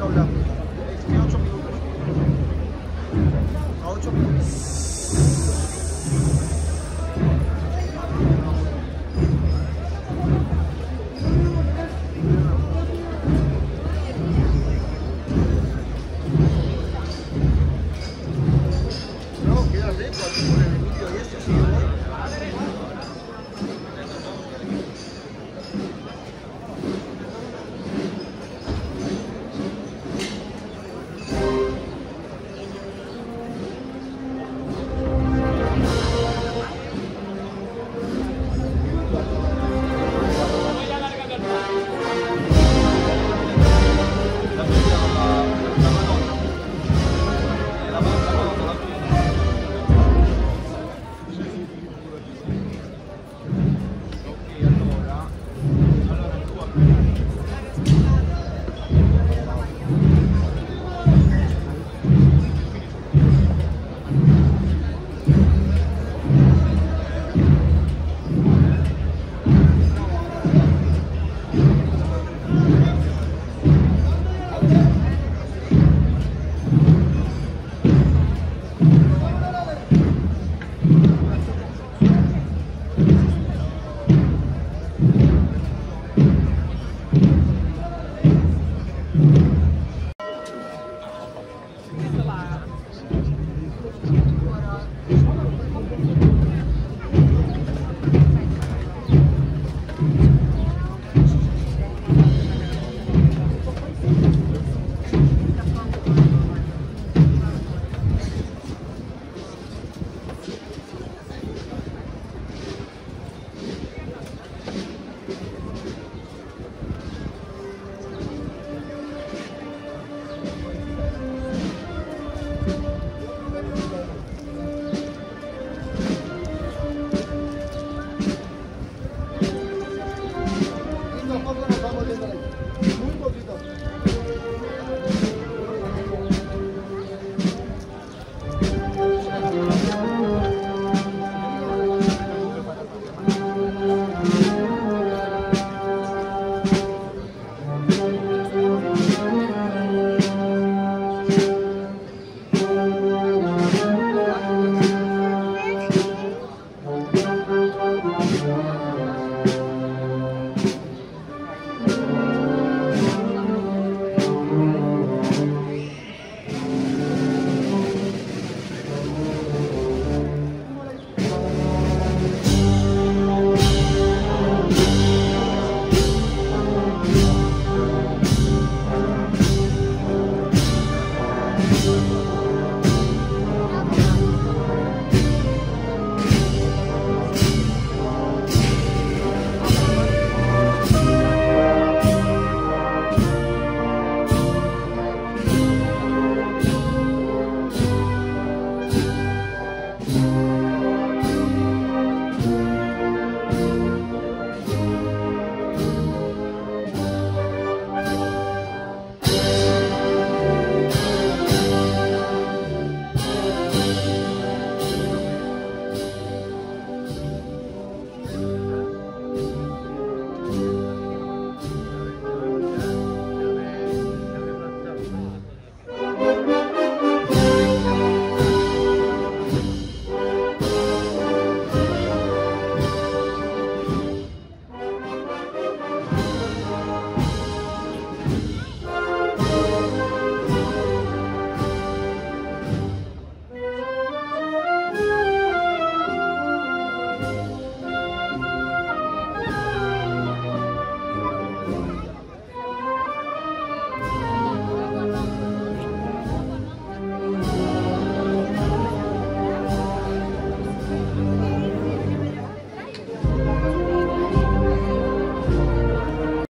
doblaje. Es que 8 minutos. A 8 minutos.